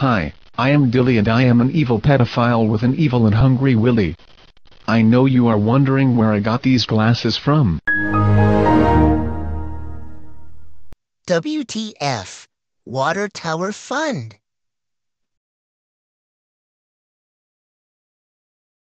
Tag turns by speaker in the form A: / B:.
A: Hi, I am Dilly and I am an evil pedophile with an evil and hungry willy. I know you are wondering where I got these glasses from.
B: WTF. Water Tower Fund.